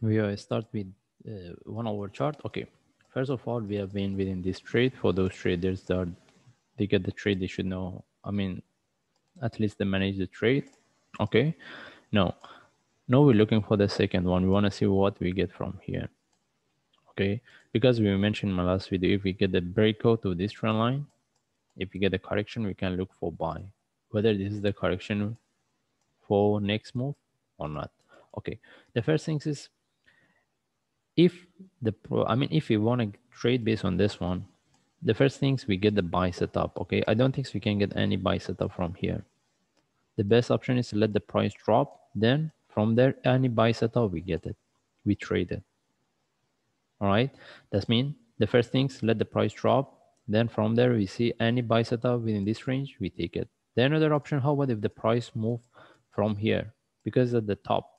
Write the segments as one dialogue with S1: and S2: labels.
S1: we will start with uh, one hour chart. Okay. First of all, we have been within this trade. For those traders that are, they get the trade, they should know. I mean, at least they manage the trade. Okay. Now, now we're looking for the second one. We want to see what we get from here. Okay. Because we mentioned in my last video, if we get the breakout of this trend line, if we get a correction, we can look for buy. Whether this is the correction for next move or not. Okay. The first things is if the pro, I mean, if we want to trade based on this one, the first things we get the buy setup. Okay. I don't think we can get any buy setup from here. The best option is to let the price drop. Then from there, any buy setup, we get it. We trade it. All right. That means the first things, let the price drop. Then from there, we see any buy setup within this range, we take it. The another option, how about if the price move from here? Because at the top,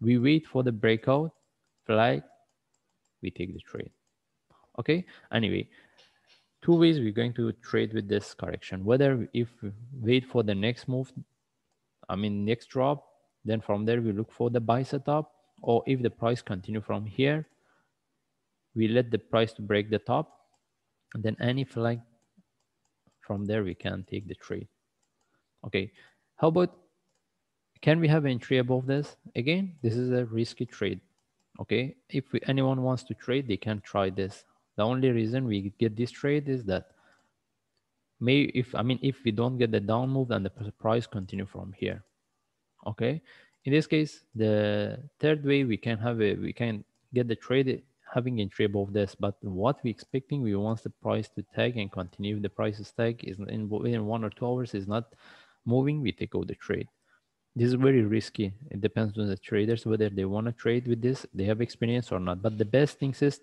S1: we wait for the breakout, flag, we take the trade. Okay. Anyway, two ways we're going to trade with this correction. Whether if we wait for the next move, I mean next drop, then from there we look for the buy setup, or if the price continue from here, we let the price to break the top, and then any flag from there we can take the trade. Okay. How about can we have entry above this? Again, this is a risky trade okay? If we, anyone wants to trade they can try this. The only reason we get this trade is that may if i mean if we don't get the down move and the price continue from here okay? In this case the third way we can have a we can get the trade having entry above this but what we expecting we want the price to tag and continue. The price is tag is in within one or two hours is not moving we take out the trade this is very risky. It depends on the traders whether they want to trade with this, they have experience or not. But the best thing is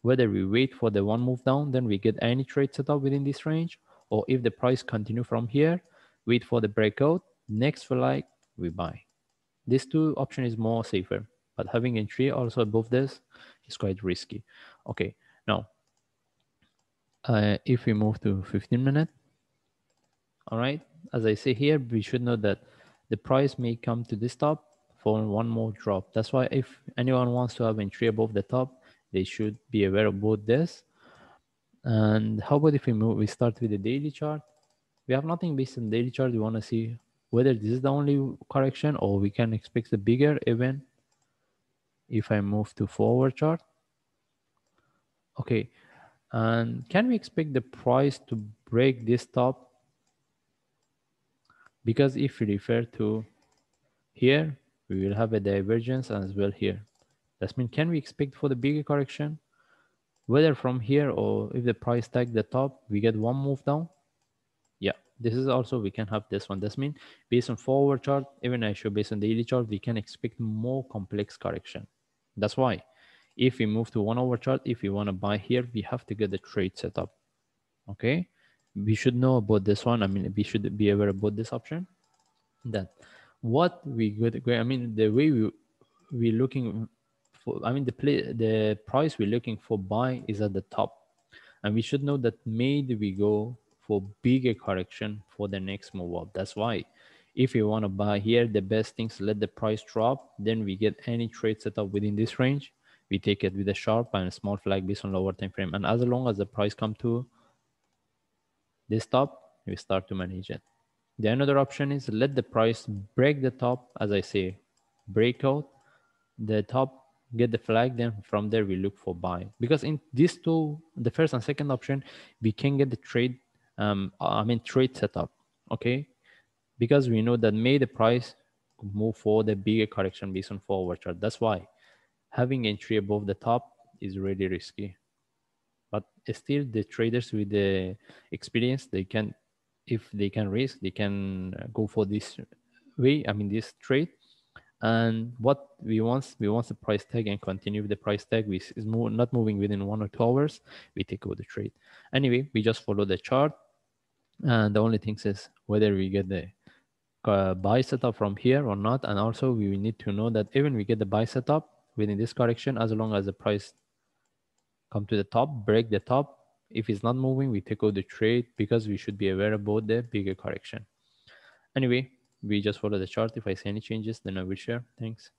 S1: whether we wait for the one move down, then we get any trade set up within this range, or if the price continue from here, wait for the breakout, next for like we buy. This two option is more safer, but having entry also above this is quite risky. Okay, now uh, if we move to 15 minute, all right, as I say here, we should know that the price may come to this top for one more drop. That's why if anyone wants to have entry above the top, they should be aware both this. And how about if we move, we start with the daily chart? We have nothing based on daily chart. We want to see whether this is the only correction or we can expect a bigger event. If I move to four hour chart. Okay. And can we expect the price to break this top because if we refer to here, we will have a divergence as well here. That means can we expect for the bigger correction? Whether from here or if the price tag the top, we get one move down. Yeah, this is also, we can have this one. That means based on four hour chart, even I show based on daily chart, we can expect more complex correction. That's why if we move to one hour chart, if we want to buy here, we have to get the trade set up. Okay we should know about this one. I mean, we should be aware about this option. That what we could, I mean, the way we we're looking for, I mean, the play, the price we're looking for buy is at the top, and we should know that maybe we go for bigger correction for the next move up. That's why if you want to buy here, the best things let the price drop, then we get any trade set up within this range. We take it with a sharp and a small flag based on lower time frame. And as long as the price come to this top, we start to manage it. The another option is let the price break the top, as I say, breakout the top, get the flag, then from there we look for buy. Because in these two, the first and second option, we can get the trade, um, I mean trade setup, okay? Because we know that may the price move for the bigger correction based on four hour chart. That's why having entry above the top is really risky but still the traders with the experience they can if they can risk they can uh, go for this way i mean this trade. And what we want we want the price tag and continue with the price tag. Which is not moving within one or two hours we take over the trade. Anyway we just follow the chart. And the only thing is whether we get the uh, buy setup from here or not. And also we need to know that even we get the buy setup within this correction as long as the price come to the top, break the top. If it's not moving, we take out the trade because we should be aware about the bigger correction. Anyway, we just follow the chart. If I see any changes, then I will share. Thanks.